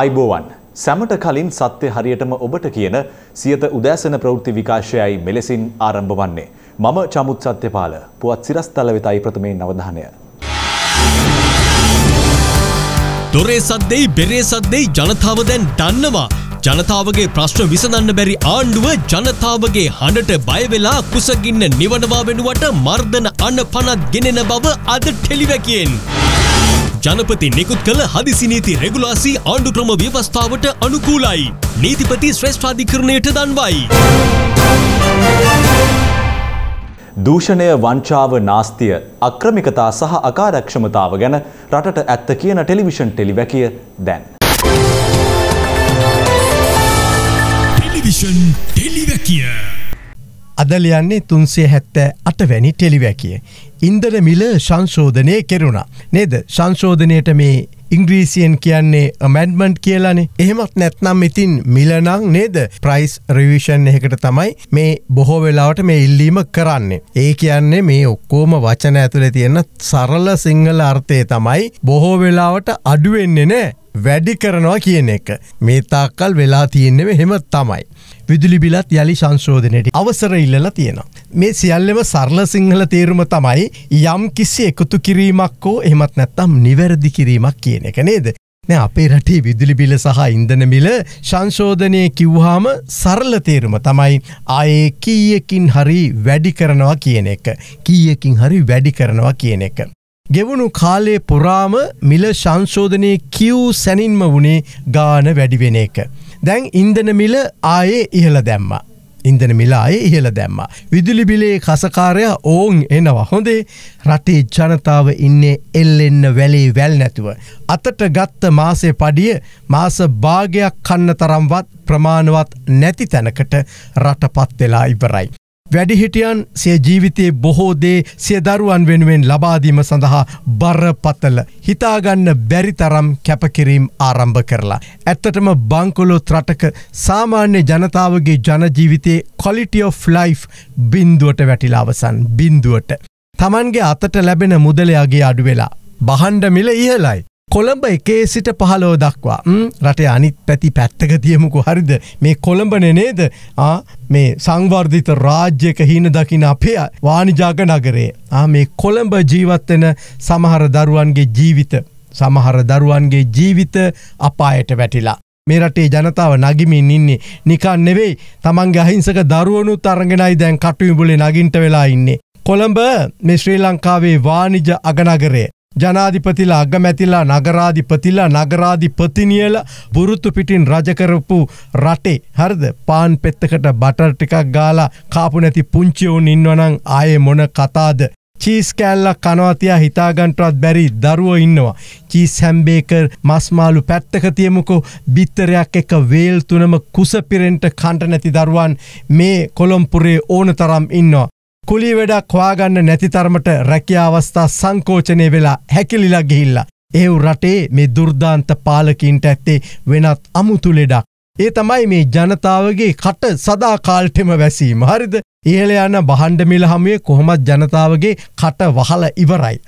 අයිබෝවන් සැමට කලින් සත්‍ය හරියටම ඔබට කියන සියත උදෑසන ප්‍රවෘත්ති විකාශයයි මෙලෙසින් ආරම්භ වන්නේ. මම චමුත් සත්‍යපාල පුවත් සිරස්තල වෙතයි ප්‍රථමයෙන් අවධානය. දොරේ සද්දෙයි බෙරේ සද්දෙයි ජනතාව දැන් දන්නවා. ජනතාවගේ ප්‍රශ්න විසඳන්න බැරි ආණ්ඩුව ජනතාවගේ හඬට බයවෙලා කුසගින්න නිවනවා වෙනුවට මර්ධන අන්න පනත් ගෙනෙන බව අද ටෙලිවැකියෙන්. ජනපති නිකුත් කළ හදිසිනීති රෙගුලාසි ආණ්ඩු ක්‍රම ව්‍යවස්ථාවට අනුකූලයි. නීතිපති ශ්‍රේෂ්ඨාධිකරණයට දන්වයි. දූෂණය වංචාව නාස්තිය අක්‍රමිකතා සහ අකාරක්ෂමතාව ගැන රටට ඇත්ත කියන ටෙලිවිෂන් ටෙලිවැකිය දැන්. ටෙලිවිෂන් ටෙලිවැකිය. අදලයන්නේ තුන්සේ හැත්තෑ අටවැනි ටෙලිවැකිය. ඉන්දර මිල සංශෝධනය කෙරුණා. නේද සංශෝධනයට මේ ඉංග්‍රීසියෙන් කියන්නේ මැන්මන්ට් කියලානේ එහෙමත් නැත්නම් ඉතින් මිලනං නේද ප්‍රයිස් රිවිෂන් එකට තමයි මේ බොහෝ වෙලාවට මේ ඉල්ලීම කරන්නේ. ඒ කියන්නේ මේ ඔක්කෝම වචන ඇතුළ තියෙන සරල සිංහල අර්ථය තමයි බොහෝ වෙලාවට අඩුවෙන්නේ නෑ වැඩි කරනවා කියන එක. මේ තාක්කල් වෙලා තියෙන්නෙම හෙම තමයි. විදුලි බිලත් යළි සංශෝධනයට අවසර ඉල්ලලා තියෙනවා. මේ සියල්ලම සරල සිංහල තේරුම තමයි යම් කිසි එකතු කිරීමක් හෝ එහමත් නැත්තම් නිවැරදි කිරීමක් කියන එක නේද. නෑ අපේ රටේ විදුලි බිල සහ ඉන්දන මිල සංශෝධනය කිව්හාම සරල තේරුම තමයි ආයේ කීයකින් හරි වැඩි කරනවා කියන එක. කීයකින් හරි වැඩි කරනවා කියන එක. ගෙවුණු කාලේ පුරාම මිල සංශෝධනය කිව් සැනින්ම වුණේ ගාන වැඩිවෙන එක. දැන් ඉන්දන මිල ආයේ ඉහළ දැම්ම. ඉන්දන මිලායේ ඉහළ දැම්ම. විදුලි බිලේ කසකාරය ඕන් එනවා හොඳේ රටේ ජනතාව ඉන්නේ එල්ලෙන්න වැලේ වැල් නැතුව. අතට ගත්ත මාසේ පඩිය මාස භාගයක් කන්න තරම්වත් ප්‍රමාණවත් නැති තැනකට රටපත් වෙලා ඉවරයි. වැඩිහිටියන් සිය ජීවිතයේ බොහෝදේ සිය දරුවන් වෙනුවෙන් ලබාදීම සඳහා බරපතල හිතාගන්න බැරි තරම් කැපකිරීම් ආරම්භ කරලා. ඇත්තටම බංකොලොත් රටක සාමාන්‍ය ජනතාවගේ ජනජීවිතයේ කොලිටිය of ලයිෆ් බින්දුවට වැටිලාවසන් බින්දුවට. තමන්ගේ අතට ලැබෙන මුදලයාගේ අඩුවෙලා. බහන්ඩ මිල ඉහලයි. කොළඹ එකේ සිට පහලෝ දක්වා. රටේ අනිත් පැති පැත්තක තියමුකු. හරිද? මේ කොළඹන නේද? මේ සංවර්ධිත රාජ්‍යක හින දකින අපේ වානිජාග නගරේ. මේ කොළඹ ජීවත්වෙන සමහර දරුවන්ගේ ජීවිත සමහර දරුවන්ගේ ජීවිත අපායට වැටිලා. මේ රටේ ජනතාව නගිමින් ඉන්නේ. නිකන් නෙවෙයි තමන්ගේ අහිංසක දරුවනුත් අරගෙනයි දැන් කටුවිබුලේ නගින්ට වෙලා ඉන්නේ. කොළඹ මේ ශ්‍රී ලංකාවේ වානිජ අගනගරේ ජනාධිපතිලා අගමැතිලා නගරාධිපතිලා නගරාධිපතිනියල බුරුත්තු පිටින් රජකරපු රටේ හරද පාන් පෙත්තකට බටර් ටිකක් ගාලා කාපු නැති පුංචිවුන් ඉන්නවනං ආයේ මොන කතාද චීස් කෑල්ලක් කනවතියා හිතාගන්ටවත් බැරි දරුව ඉන්නවා. චීස් හැම්බේකර් මස්මාලු පැත්තක තියමුකෝ බිත්තරයක් එක වේල් තුනම කුසපිරෙන්ට කණ්ට නැති දරුවන් මේ කොළොම්පුරේ ඕන තරම් ඉන්නවා. කුලි වැඩක් හවාගන්න නැති තරමට රැකිය අවස්ථා සංකෝචනය වෙලා හැකිලිලා ගිහිල්ලා. ඒව් රටේ මේ දුර්දාන්ත පාලකින්ට ඇත්තේ වෙනත් අමුතු ලෙඩක්. ඒ තමයි මේ ජනතාවගේ කට සදා කාල්ටෙම වැසීම හරිද ඉහල යන්න බහන්ඩ මිල හමුවේ කොහොමත් ජනතාවගේ කට වහල ඉවරයි.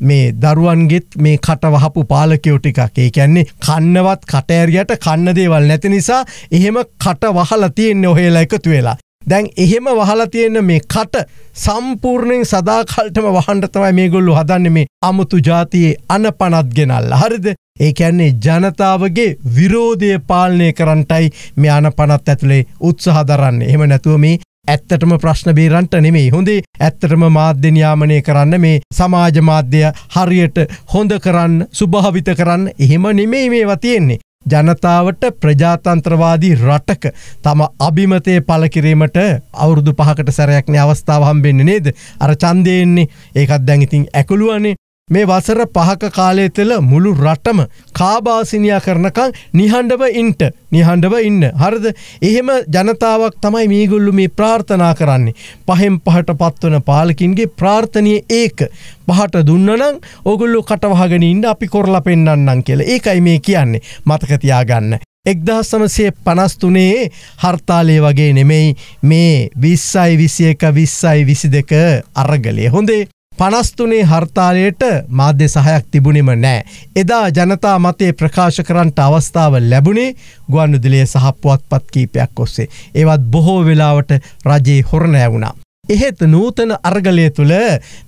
මේ දරුවන්ගෙත් මේ කට වහපු පාලකයෝ ටිකක් ඒ කියන්නේ කන්නවත් කටඇරියට කන්න දේවල් නැති නිසා එහෙම කට වහල තියෙන්නේ ඔහේලා එකතු වෙලා. දැන් එහෙම වහලා තියෙන මේ කට සම්පූර්ණයෙන් සදාකල්ටම වහන්ඩ තමයි මේගොල්ලු හදන්න මේ අමුතු ජාතියේ අන පනත් ගෙනල්ල. හරිද? ඒ ඇන්නේ ජනතාවගේ විරෝධය පාලනය කරන්ටයි මේ අන පනත් ඇතුළේ උත්සහ දරන්න. එහෙම නැතුව මේ ඇත්තටම ප්‍රශ්න බේරන්ට නෙමේ හොඳේ ඇත්තටම මාධ්‍යනියාමනය කරන්න මේ සමාජ මාධ්‍යය හරියට හොඳ කරන්න සුභාවිත කරන්න එහෙම නෙමේ මේවා තියෙන්නේ. ජනතාවට ප්‍රජාතන්ත්‍රවාදී රටක තම අභිමතය පලකිරීමට අවුරුදු පහකට සැරයක්න අවස්ථාව හම්බෙන්න නේද? අර චන්දයෙන්නේ ඒකත් දැඟඉතින් ඇකුළුවනේ. මේ වසර පහක කාලය තුළ මුළු රටම කාබාසිනියා කරනකං නිහඬව ඉන්ට නිහඬව ඉන්න. හරද? එහෙම ජනතාවක් තමයි මේගොල්ලු මේ ප්‍රාර්ථනා කරන්නේ. පහෙන් පහට පත්වන පාලකින්ගේ ප්‍රාර්ථනය ඒක. පහට දුන්නනං ඔගුල්ලු කටවහගෙන ඉන්න අපි කොරලා පෙන්න්නන්නම් කියල. ඒකයි මේ කියන්නේ. මතකතියාගන්න එක්දහස් සමසය පනස්තුනේ හර්තාලය වගේ නෙමෙයි මේ විස්සයි විසිය එක විස්සයි විසි දෙක අරගලේ හොඳේ පනස්තුනේ හර්තාලයට මාධ්‍ය සහයක් තිබුණෙම නෑ. එදා ජනතා මතේ ප්‍රකාශ කරන්නට අවස්ථාව ලැබුණේ ගුවන්නුදිලිය සහ පුවත්පත් කීපයක් ඔස්සේ. ඒවත් බොහෝ වෙලාවට රජයේ හොරණෑ වුණා. එහෙත් නූතන අර්ගලය තුළ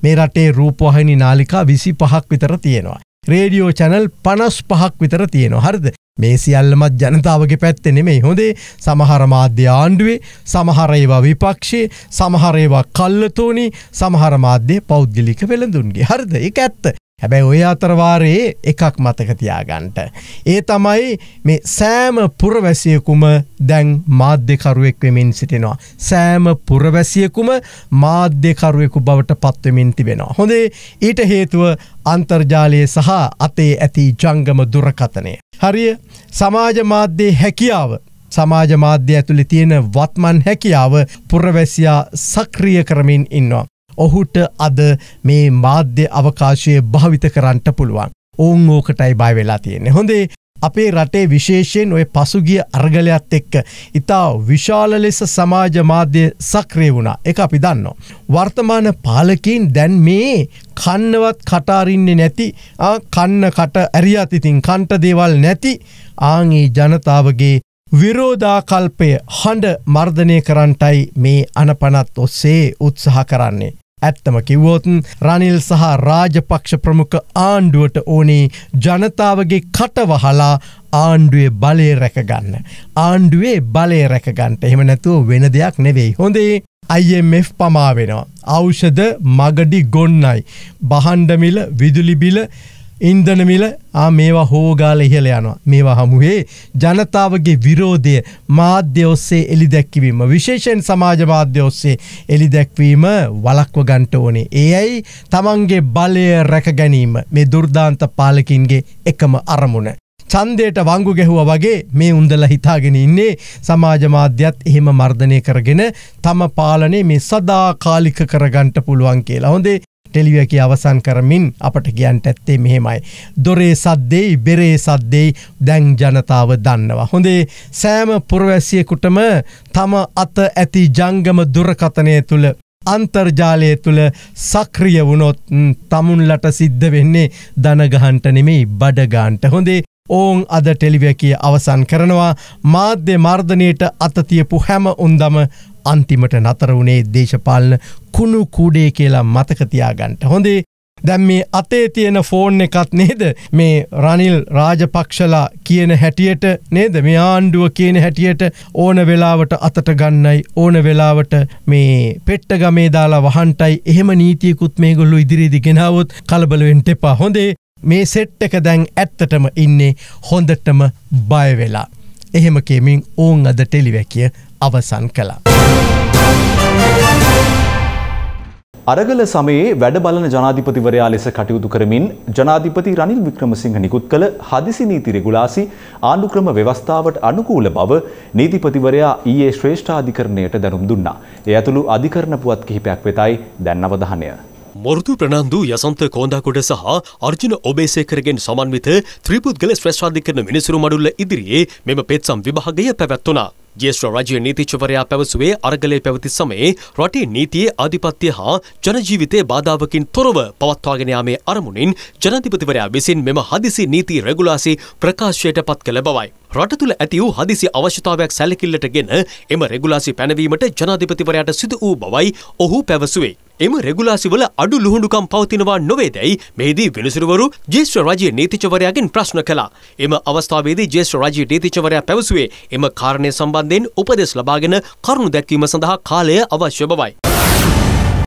මේ රටේ රූපවාහිනි නාලිකා විසි පහක් විතර තියෙනවා. රේඩියෝ චැනල් පනස් පහක් විතර තියෙනවා. හරිද? මේ සියල්ලමත් ජනතාවගේ පැත්තෙ නෙමෙයි. හොඳේ සමහර මාධ්‍ය ආණ්ඩුවේ සමහර ඒවා විපක්ෂේ සමහර ඒවා කල්ලතෝනි සමහර මාධ්‍ය පෞද්ගලික වෙළඳුන්ගේ. හරිද? එක ඇත්ත. හැබැයි ඔය අතරවාරයේ එකක් මතකතියාගන්ට. ඒ තමයි මේ සෑම පුරවැසියකුම දැන් මාධ්‍යකරුවෙක් වෙමින් සිටිනවා. සෑම පුරවැසියකුම මාධ්‍යකරුවෙකු බවට පත්වමින් තිබෙනවා. හොඳේ ඊට හේතුව අන්තර්ජාලය සහ අතේ ඇති ජංගම දුරකතනය. හරිය සමාජ මාධ්‍යයේ හැකියාව සමාජ මාධ්‍ය ඇතුළි තියෙන වත්මන් හැකියාව පුරවැසියා සක්‍රිය කරමින් ඉන්නවා. ඔහුට අද මේ මාධ්‍ය අවකාශය භාවිත කරන්නට පුළුවන්. ඔවුන් ඕකටයි බය වෙලා තියෙන්නේ. හොඳේ අපේ රටේ විශේෂයෙන් ඔය පසුගිය අර්ගලයක්ත් එක්ක ඉතා විශාල ලෙස සමාජ මාධ්‍ය සක්‍රය වුණා එක අපි දන්නවා. වර්තමාන පාලකින් දැන් මේ කන්නවත් කටාරින්නේ නැති කන්න කට ඇරියතිතින් කන්ට දේවල් නැති ආංගේ ජනතාවගේ විරෝධාකල්පය හඬ මර්ධනය කරන්ටයි මේ අනපනත් ඔස්සේ උත්සහ කරන්නේ. ඇත්තම කිව්වෝතුන් රනිල් සහ රාජපක්ෂ ප්‍රමුඛ ආණ්ඩුවට ඕනේ ජනතාවගේ කටවහලා ආණ්ඩුවේ බලය රැකගන්න. ආණ්ඩුවේ බලය රැකගන්ට එහෙම නැතුව වෙන දෙයක් නෙවෙයි. හොඳේ IMF පමා වෙනවා. ඖෂධ මගඩි ගොන්නයි. බහන්ඩමිල විදුලිබිල ඉන්දන මිල මේවා හෝගාල ඉහල යනවා. මේවා හමුවේ ජනතාවගේ විරෝධය මාධ්‍ය ඔස්සේ එලි දැක්කිවීම. විශේෂෙන් සමාජ මාධ්‍ය ඔස්සේ එලි දැක්වීම වලක්ව ගන්ට ඕනේ. ඒ අයි තමන්ගේ බලය රැක ගැනීම මේ දුර්දාන්ත පාලකින්ගේ එකම අරමුණ. චන්දයට වංගු ගැහුව වගේ මේ උන්දල හිතාගෙන ඉන්නේ සමාජ මාධ්‍යත් එහෙම මර්ධනය කරගෙන තම පාලනේ මේ සදා කාලික කරගන්ට පුළුවන් කියලා. හොඳේ ටෙලිවකි අවසන් කරමින් අපට කියන්ට ඇත්තේ මෙහෙමයි. දොරේ සද්දෙයි බෙරේ සද්දෙයි දැන් ජනතාව දන්නවා. හොඳේ සෑම පුරවැසියකුටම තම අත ඇති ජංගම දුරකතනය තුළ අන්තර්ජාලය තුළ සක්‍රිය වුණොත් තමුන්ලට සිද්ධ වෙන්නේ දනගහන්ට නෙමෙයි බඩගාන්ට හොඳේ ඕන් අද ටෙලිවැකිය අවසන් කරනවා මාධ්‍ය මර්ධනයට අතතියපු හැම උන්දම අන්තිමට නතර වුණේ දේශපාලන කුණු කූඩේ කියලා මතකතියාගන්ට හොඳේ දැම් මේ අතේ තියෙන ෆෝන් එකත් නේද? මේ රනිල් රාජපක්ෂලා කියන හැටියට නේද? මේ ආණ්ඩුව කියන හැටියට ඕන වෙලාවට අතට ගන්නයි ඕන වෙලාවට මේ පෙට්ට ගමේ දාලා වහන්ටයි. එහෙම නීතියකුත් මේ ගොල්ලු ඉදිරිදි ගෙනාවොත් කලබලවෙන්ට එපා. හොඳේ මේ සෙට් එක දැන් ඇත්තටම ඉන්නේ හොඳටම බයවෙලා. එහෙම කෙමින් ඕන් අද ටෙලිවැකිය අවසන් කළා. අරගල සමයේ වැඩ බලන ජනාධිපතිවරයා ලෙස කටයුතු කරමින් ජනාධිපති රනිල් වික්‍රමසිංහ නිකුත් කළ හදිසි නීති රෙගුලාසි ආණ්ඩුක්‍රම ව්‍යවස්ථාවට අනුකූල බව නීතිපතිවරයා ඊයේ ශ්‍රේෂ්ඨාධිකරණයට දැනුම් දුන්නා. ඒ ඇතුළු අධිකරණ පුවත් කිහිපයක් වෙතයි දැන් අවධානය. මොරදු ප්‍රනාන්දු යසන්ත කෝන්දාකොට සහ අර්ජුන ඔබේසේකරගෙන් සමන්විත ත්‍රිපුද්ගල ශ්‍රේෂ්ඨාධිකරණ මිනිසුරු මඩුල්ල ඉදිරියේ මෙම පෙත්සම් විභාගය පැවැත්වුණා. ජේෂ්ඨ රජය නීතිචවරයා පැවසුවේ අරගලේ පැවති සමයේ රටේ නීතියේ ආධිපත්‍ය හා ජනජීවිතයේ බාධාවකින් තොරව පවත්වාගෙන යාමේ අරමුණින් ජනාධිපතිවරයා විසින් මෙම හදිසි නීති රෙගුලාසි ප්‍රකාශයට පත් කළ බවයි. රට තුළ ඇති වූ හදිසි අවශ්‍යතාවයක් සැලකිල්ලටගෙන එම රෙගුලාසි පැනවීමට ජනාධිපතිවරයාට සිදු වූ බවයි ඔහු පැවසුවේ. එම රෙගුලාසිවල අඩු ලුහුණුකම් පවතිනවා නොවේදැයි මෙහිදී විනිසුරුවරු ජේෂ්ඨ රජයේ නීතිචවරයාගෙන් ප්‍රශ්න කළා. එම අවස්ථාවේදී ජේෂ්ඨ රජයේ නීතිචවරයා පැවසුවේ එම කාරණය සම්බන්ධයෙන් උපදෙස් ලබාගෙන කරුණු දැක්වීම සඳහා කාලය අවශ්‍ය බවයි.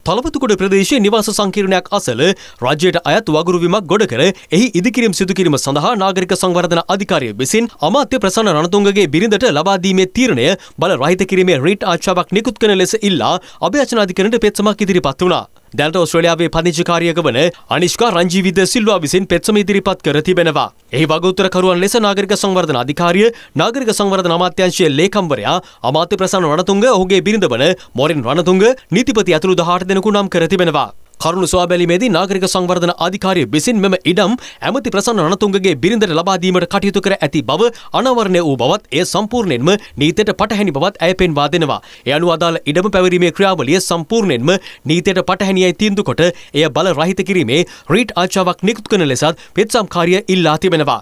තලපතුකොට ප්‍රදේශයේ නිවාස සංකීර්ණයක් අසල රජයට අයත් වගුරුවීමක් ගොඩ කර එහි ඉදිකිරීම් සිදුකිරීම සඳහා නාගරික සංවර්ධන අධිකාරිය විසින් අමාත්‍ය ප්‍රසන්න රණතුංගගේ බිරිඳට ලබා දීමේ තීරණය බල රහිත කිරීමේ රීට් ආචාවක් නිකුත් කරන ලෙස ඉල්ලා අභයාචනාධිකරණයට පෙත්සමක් ඉදිරිපත් වුණා. දැනට ඔස්ට්‍රේලියාවේ පදිංචිකාරියක වන අනිෂ්කා රංජීවිද සිල්වා විසින් පෙත්සම ඉදිරිපත් කර තිබෙනවා. එහි වගඋත්තරකරුවන් ලෙස නාගරික සංවර්ධන අධිකාරිය නාගරික සංවර්ධන අමාත්‍යංශයේ ලේකම්වරයා අමාත්‍ය ප්‍රසන්න රණතුංග ඔහුගේ බිරිඳ වන මොරින් රණතුංග නීතිපති ඇතුළු 18 දෙනෙකු නම් කර තිබෙනවා. කරුණු සොයා බැලීමේදී නාගරික සංවර්ධන අධිකාරිය විසින් මෙම ඉඩම් ඇමති ප්‍රසන්න රණතුංගගේ බිරිඳට ලබා දීමට කටයුතු කර ඇති බව අනාවරණය වූ බවත් එය සම්පූර්ණයෙන්ම නීතියට පටහැනි බවත් ඇය පෙන්වා දෙනවා. ඒ අනුව අදාළ ඉඩම පැවරීමේ ක්‍රියාවලිය සම්පූර්ණයෙන්ම නීතියට පටහැනියයි තීන්දුව කොට එය බල රහිත කිරීමේ රීට් ආචාවක් නිකුත් කරන ලෙසත් පෙත්සම්කාරිය ඉල්ලා තිබෙනවා.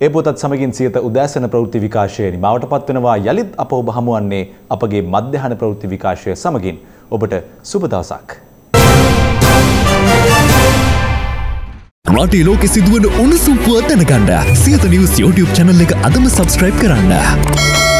ඒ පොතත් සමගින් සියත උදෑසන ප්‍රවෘත්ති විකාශය නිමාවට පත්වනවා යළිත් අප ඔබ හමුවන්නේ අපගේ මධ්‍යහන ප්‍රවෘත්ති විකාශය සමගින් ඔබට සුබ දවසක්. රටේ ලෝකෙ සිදුවන උණුසුම් පුවත් දැනගන්න සියත නිවස් YouTube channel එක අදම subscribe කරන්න.